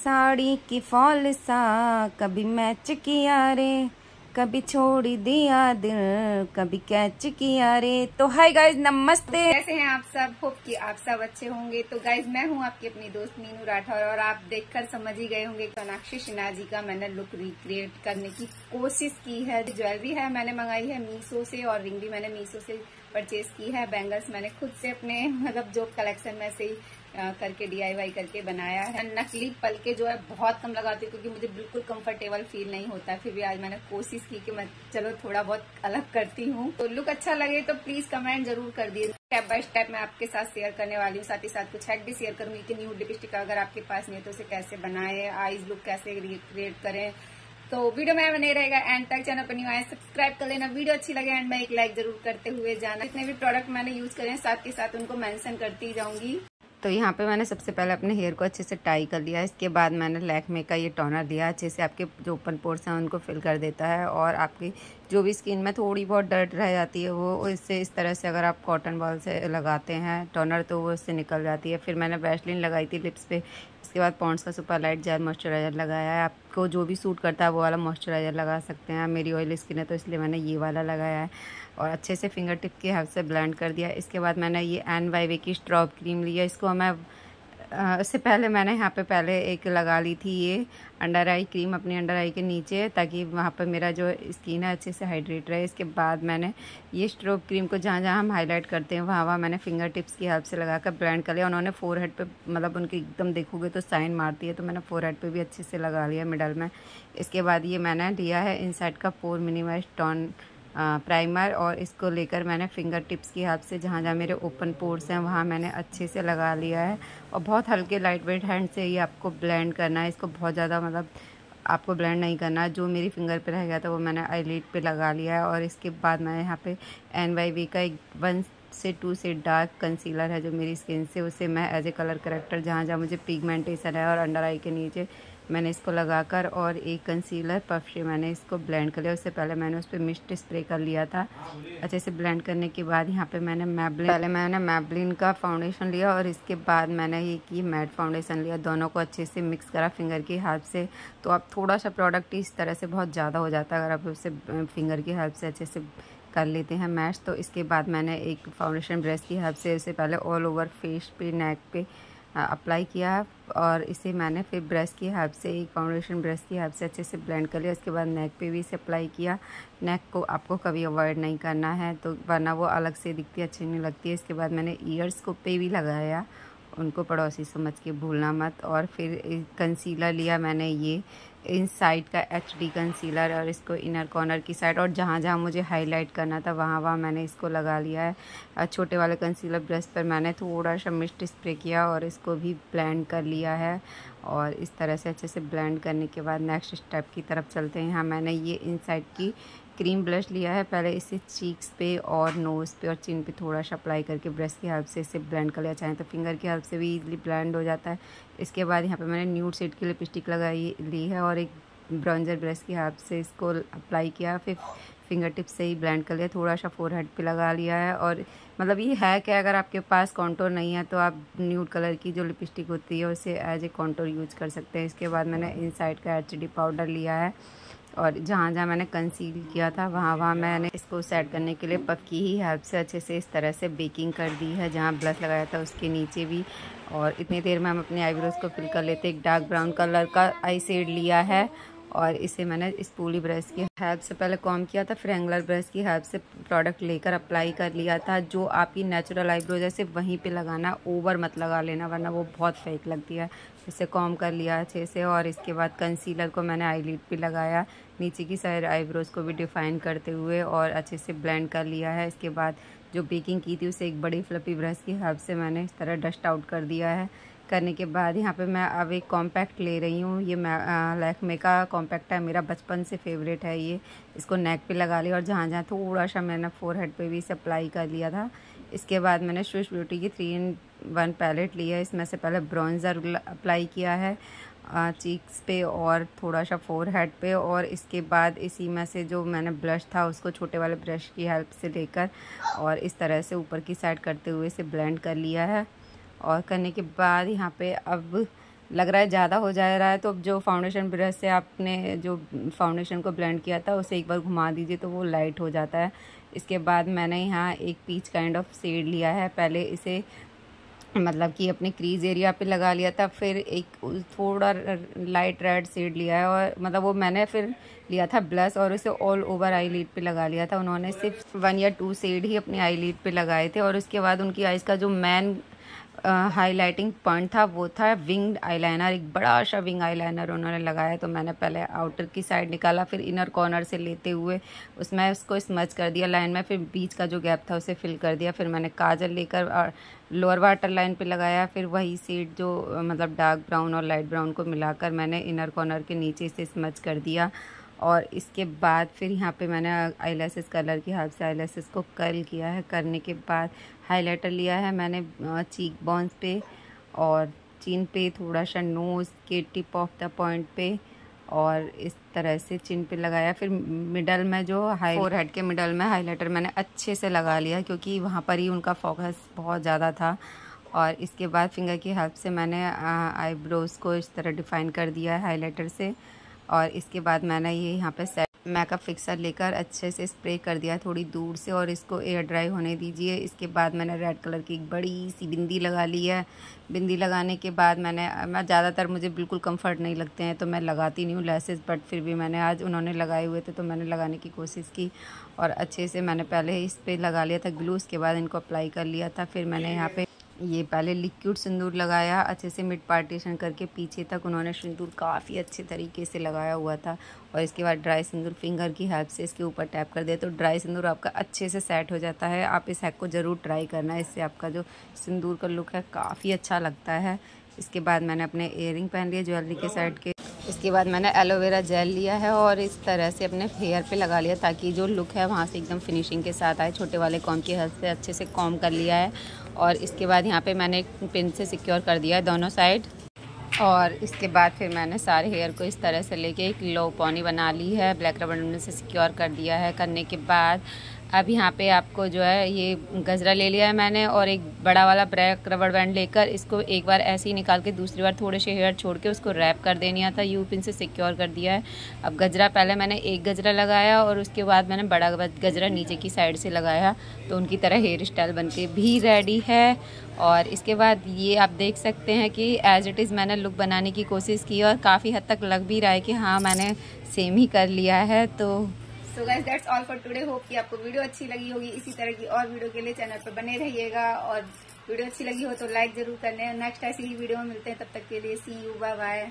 साड़ी की फॉल सा, कभी मैच किया रे, कभी छोड़ दिया दिल, कभी कैच किया रे। तो हाय गाइज़ नमस्ते। कैसे हैं आप सब? होप कि आप सब अच्छे होंगे। तो गाइज़ मैं हूँ आपकी अपनी दोस्त मीनू राठौर और आप देखकर समझ ही गए होंगे सोनाक्षी सिन्हा जी का मैंने लुक रिक्रिएट करने की कोशिश की है। ज्वेलरी है मैंने मंगाई है मीशो से और रिंग भी मैंने मीसो से परचेज की है। बैंगल्स मैंने खुद से अपने मतलब जो कलेक्शन में से करके डीआईवाई करके बनाया है। नकली पल के जो है, बहुत कम लगाती हूँ, क्योंकि मुझे बिल्कुल कंफर्टेबल फील नहीं होता। फिर भी आज मैंने कोशिश की कि मैं, चलो, थोड़ा बहुत अलग करती हूँ। तो लुक अच्छा लगे तो प्लीज़ कमेंट ज़रूर कर दिए स्टेप बाय स्टेप मैं आपके साथ शेयर करने वाली हूँ। साथ ही साथ कुछ हैक भी शेयर करूँगी कि न्यू लिपस्टिक अगर आपके पास नहीं है तो उसे कैसे बनाए आईज लुक कैसे रिक्रिएट करें। तो वीडियो में बने रहेगा एंड तक चैनल पर न्यू सब्सक्राइब कर लेना। वीडियो अच्छी लगे एंड मैं एक लाइक ज़रूर करते हुए जाना। जितने भी प्रोडक्ट मैंने यूज़ करे साथ के साथ उनको मेंशन करती जाऊँगी। तो यहाँ पे मैंने सबसे पहले अपने हेयर को अच्छे से टाई कर लिया। इसके बाद मैंने लैकमे का ये टोनर दिया, अच्छे से आपके जो ओपन पोर्स हैं उनको फिल कर देता है और आपकी जो भी स्किन में थोड़ी बहुत डर्ट रह जाती है, वो इससे इस तरह से अगर आप कॉटन बॉल से लगाते हैं टोनर तो वो इससे निकल जाती है। फिर मैंने वैसलिन लगाई थी लिप्स पे इसके बाद पॉन्ड्स का सुपर लाइट जेल मॉइस्चराइज़र लगाया है। आपको जो भी सूट करता है वो वाला मॉइस्चराइज़र लगा सकते हैं। मेरी ऑयल स्किन है तो इसलिए मैंने ये वाला लगाया है और अच्छे से फिंगर टिप के हाथ से ब्लेंड कर दिया। इसके बाद मैंने ये एन वाई वे की स्ट्रॉप क्रीम लिया इसको मैं उससे पहले मैंने यहाँ पे पहले एक लगा ली थी ये अंडर आई क्रीम अपनी अंडर आई के नीचे, ताकि वहाँ पर मेरा जो स्किन है अच्छे से हाइड्रेट रहे। इसके बाद मैंने ये स्ट्रोब क्रीम को जहाँ जहाँ हम हाईलाइट करते हैं, वहाँ वहाँ मैंने फिंगर टिप्स की हेल्प से लगा कर ब्लेंड कर लिया। उन्होंने फोर हेड पर मतलब उनके एकदम देखोगे तो साइन मारती है तो मैंने फोर हेड पर भी अच्छे से लगा लिया मिडल में। इसके बाद ये मैंने लिया है इन का फोर मिनिमाइज टॉन प्राइमर और इसको लेकर मैंने फिंगर टिप्स की हेल्प से जहाँ जहाँ मेरे ओपन पोर्स हैं, वहाँ मैंने अच्छे से लगा लिया है। और बहुत हल्के लाइट वेट हैंड से ही आपको ब्लेंड करना है। इसको बहुत ज़्यादा मतलब आपको ब्लेंड नहीं करना जो मेरी फिंगर पे रह गया था, वो मैंने आईलिड पे लगा लिया है। और इसके बाद मैंने यहाँ पे एन वाई वी का एक वन से टू से डार्क कंसीलर है जो मेरी स्किन से, उसे मैं एज ए कलर करेक्टर जहाँ जहाँ मुझे पिगमेंटेशन है और अंडर आई के नीचे मैंने इसको लगाकर और एक कंसीलर पफ से मैंने इसको ब्लेंड कर लिया। उससे पहले मैंने उस पर मिस्ट स्प्रे कर लिया था। अच्छे से ब्लेंड करने के बाद यहाँ पे मैंने मैबलिन पहले मैंने मैबलिन का फाउंडेशन लिया और इसके बाद मैंने ये की मैट फाउंडेशन लिया। दोनों को अच्छे से मिक्स करा फिंगर की हेल्प से। तो आप थोड़ा सा प्रोडक्ट इस तरह से बहुत ज़्यादा हो जाता है। अगर आप उसे फिंगर की हेल्प से अच्छे से कर लेते हैं मैच तो इसके बाद मैंने एक फाउंडेशन ब्रश की हेल्प से इसे पहले ऑल ओवर फेस पे नेक पे अप्लाई किया और इसे मैंने फिर ब्रश की हेल्प से एक फाउंडेशन ब्रश की हेल्प से अच्छे से ब्लेंड कर लिया। उसके बाद नेक पे भी इसे अप्लाई किया। नेक को आपको कभी अवॉइड नहीं करना है तो वरना वो अलग से दिखती, अच्छी नहीं लगती है। इसके बाद मैंने ईयर्स को पे भी लगाया। उनको पड़ोसी समझ के भूलना मत। और फिर कंसीलर लिया मैंने ये। इन साइड का एच डी कंसीलर और इसको इनर कॉर्नर की साइड, और जहाँ जहाँ मुझे हाईलाइट करना था, वहाँ वहाँ मैंने इसको लगा लिया है। छोटे वाले कंसीलर ब्रश पर मैंने थोड़ा सा मिस्ट स्प्रे किया और इसको भी ब्लेंड कर लिया है। और इस तरह से अच्छे से ब्लेंड करने के बाद नेक्स्ट स्टेप की तरफ़ चलते हैं। यहाँ मैंने ये इन साइड की क्रीम ब्रश लिया है पहले इसे चीक्स पे और नोज़ पे और चिन पे थोड़ा सा अप्लाई करके ब्रश की हेल्प से इसे ब्लेंड कर लिया। चाहें तो फिंगर की हेल्प से भी इजीली ब्लेंड हो जाता है। इसके बाद यहाँ पे मैंने न्यूड सेट की लिपस्टिक लगाई, ली है और एक ब्राउन्जर ब्रश की हेल्प से इसको अप्लाई किया। फिर फिंगर टिप से ही ब्लेंड कर लिया थोड़ा सा फोर हेड पर लगा लिया है। और मतलब ये है कि अगर आपके पास कॉन्टोर नहीं है तो आप न्यूड कलर की जो लिपस्टिक होती है उसे एज ए कॉन्टोर यूज़ कर सकते हैं। इसके बाद मैंने इन का एचडी पाउडर लिया है। और जहाँ जहाँ मैंने कंसील किया था, वहाँ वहाँ मैंने इसको सेट करने के लिए पक्की ही हेल्प से अच्छे से इस तरह से बेकिंग कर दी है। जहाँ ब्लश लगाया था, उसके नीचे भी। और इतनी देर में हम अपने आईब्रोज को फिल कर लेते, एक डार्क ब्राउन कलर का आई शेड लिया है। और इसे मैंने इस पूली ब्रश की हेल्प से पहले कॉम किया था, फिर एंगलर ब्रश की हेल्प से प्रोडक्ट लेकर अप्लाई कर लिया था। जो आपकी नेचुरल आईब्रोज है सिर्फ़ वहीं पे लगाना ओवर मत लगा लेना, वरना वो बहुत फेक लगती है। इसे कॉम कर लिया अच्छे से और इसके बाद कंसीलर को मैंने आई पे लगाया, नीचे की साइड आईब्रोज को भी डिफाइन करते हुए और अच्छे से ब्लेंड कर लिया है। इसके बाद जो बेकिंग की थी, उसे एक बड़ी फ्लपी ब्रश की हेल्प से मैंने इस तरह डस्ट आउट कर दिया है। करने के बाद यहाँ पे मैं अब एक कॉम्पैक्ट ले रही हूँ। ये लैकमे का कॉम्पैक्ट है, मेरा बचपन से फेवरेट है ये। इसको नेक पे लगा लिया और जहाँ जहाँ थोड़ा सा मैंने फोर हेड पर भी इसे अप्लाई कर लिया था। इसके बाद मैंने स्विश ब्यूटी की थ्री इन वन पैलेट लिया है। इसमें से पहले ब्रॉन्ज़र अप्लाई किया है चीक्स पे और थोड़ा सा फोर हेड पे और इसके बाद इसी में से जो मैंने ब्रश था, उसको छोटे वाले ब्रश की हेल्प से लेकर और इस तरह से ऊपर की साइड करते हुए इसे ब्लेंड कर लिया है। और करने के बाद यहाँ पे अब लग रहा है ज़्यादा हो जा रहा है तो अब जो फाउंडेशन ब्रश से आपने जो फाउंडेशन को ब्लेंड किया था, उसे एक बार घुमा दीजिए तो वो लाइट हो जाता है। इसके बाद मैंने यहाँ एक पीच काइंड ऑफ़ सेड लिया है। पहले इसे मतलब कि अपने क्रीज एरिया पे लगा लिया था, फिर एक थोड़ा लाइट रेड सेड लिया है और मतलब वो मैंने फिर लिया था ब्लस और उसे ऑल ओवर आई लीड पर लगा लिया था। उन्होंने सिर्फ़ वन या टू सेड ही अपने आई लीड पर लगाए थे और उसके बाद उनकी आइज़ का जो मैन हाईलाइटिंग पॉइंट था, वो था विंग्ड आईलाइनर एक बड़ा सा विंग आईलाइनर उन्होंने लगाया तो मैंने पहले आउटर की साइड निकाला, फिर इनर कॉर्नर से लेते हुए उसमें उसको स्मच कर दिया लाइन में, फिर बीच का जो गैप था उसे फिल कर दिया, फिर मैंने काजल लेकर और लोअर वाटर लाइन पे लगाया, फिर वही सीट जो मतलब डार्क ब्राउन और लाइट ब्राउन को मिलाकर मैंने इनर कॉर्नर के नीचे से स्मच कर दिया और इसके बाद फिर यहाँ पे मैंने आई कलर की हाथ से आई को कर्ल किया है, करने के बाद हाइलाइटर लिया है मैंने चीक बॉन्स पे और चिन पे थोड़ा सा नोज़ के टिप ऑफ़ द पॉइंट पे और इस तरह से चिन पे लगाया। फिर मिडल में जो हाई फोर हेड के मिडल में हाइलाइटर मैंने अच्छे से लगा लिया क्योंकि वहाँ पर ही उनका फोकस बहुत ज़्यादा था और इसके बाद फिंगर की हेल्प से मैंने आईब्रोज़ को इस तरह डिफ़ाइन कर दिया है हाइलाइटर से और इसके बाद मैंने ये यहाँ पे सेट मेकअप फिक्सर लेकर अच्छे से स्प्रे कर दिया थोड़ी दूर से और इसको एयर ड्राई होने दीजिए। इसके बाद मैंने रेड कलर की एक बड़ी सी बिंदी लगा ली है। बिंदी लगाने के बाद मैंने मैं ज़्यादातर मुझे बिल्कुल कंफर्ट नहीं लगते हैं तो मैं लगाती नहीं हूँ लेसेस बट फिर भी मैंने आज उन्होंने लगाए हुए थे तो मैंने लगाने की कोशिश की और अच्छे से मैंने पहले इस पर लगा लिया था ग्लू उसके बाद इनको अप्लाई कर लिया था फिर मैंने यहाँ पर ये पहले लिक्विड सिंदूर लगाया, अच्छे से मिड पार्टीशन करके पीछे तक उन्होंने सिंदूर काफ़ी अच्छे तरीके से लगाया हुआ था और इसके बाद ड्राई सिंदूर फिंगर की हेल्प से इसके ऊपर टैप कर दिया। तो ड्राई सिंदूर आपका अच्छे से सेट हो जाता है। आप इस हैक को ज़रूर ट्राई करना, इससे आपका जो सिंदूर का लुक है काफ़ी अच्छा लगता है। इसके बाद मैंने अपने इयर पहन लिए ज्वेलरी के साइड के। इसके बाद मैंने एलोवेरा जेल लिया है और इस तरह से अपने हेयर पे लगा लिया ताकि जो लुक है वहाँ से एकदम फिनिशिंग के साथ आए। छोटे वाले कॉम की हेल्प से अच्छे से कॉम कर लिया है। और इसके बाद यहाँ पे मैंने पिन से सिक्योर कर दिया है दोनों साइड और इसके बाद फिर मैंने सारे हेयर को इस तरह से लेके एक लो पौनी बना ली है। ब्लैक रबड़ से सिक्योर कर दिया है। करने के बाद अब यहाँ पे आपको जो है ये गजरा ले लिया है मैंने और एक बड़ा वाला ब्रैक रबड़ बैंड लेकर इसको एक बार ऐसे ही निकाल के दूसरी बार थोड़े से हेयर छोड़ के उसको रैप कर देना था। यू पिन से सिक्योर कर दिया है। अब गजरा पहले मैंने एक गजरा लगाया और उसके बाद मैंने बड़ा गजरा नीचे की साइड से लगाया। तो उनकी तरह हेयर स्टाइल बन के भी रेडी है। और इसके बाद ये आप देख सकते हैं कि एज इट इज़ मैंने लुक बनाने की कोशिश की और काफ़ी हद तक लग भी रहा है कि हाँ मैंने सेम ही कर लिया है। तो so guys that's all for today hope कि आपको वीडियो अच्छी लगी होगी। इसी तरह की और वीडियो के लिए चैनल पर बने रहिएगा। और वीडियो अच्छी लगी हो तो लाइक ज़रूर करने। नेक्स्ट ऐसी ही वीडियो में मिलते हैं। तब तक के लिए सी यू बाय बाय